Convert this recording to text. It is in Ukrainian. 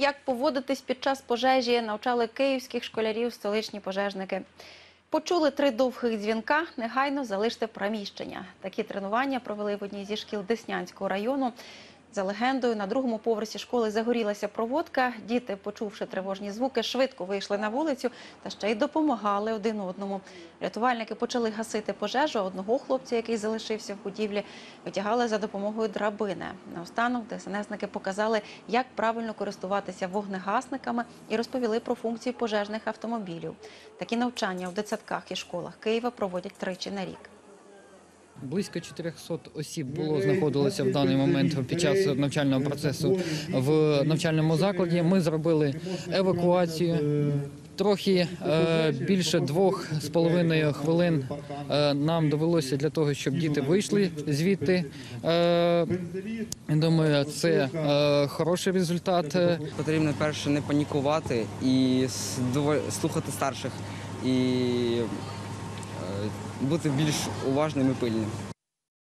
Як поводитись під час пожежі, навчали київських школярів столичні пожежники. Почули три довгих дзвінка, негайно залиште приміщення. Такі тренування провели в одній зі шкіл Деснянського району. За легендою, на другому поверсі школи загорілася проводка. Діти, почувши тривожні звуки, швидко вийшли на вулицю та ще й допомагали один одному. Рятувальники почали гасити пожежу. Одного хлопця, який залишився в будівлі, витягали за допомогою драбини. Наостанок ДСНСники показали, як правильно користуватися вогнегасниками і розповіли про функції пожежних автомобілів. Такі навчання в дитсадках і школах Києва проводять тричі на рік. Близько 400 осіб було знаходилося в даний момент під час навчального процесу в навчальному закладі. Ми зробили евакуацію. Трохи е, більше двох з половиною хвилин е, нам довелося для того, щоб діти вийшли звідти. Е, думаю, це е, хороший результат. Потрібно перше не панікувати і слухати старших і бути більш уважним і пильним.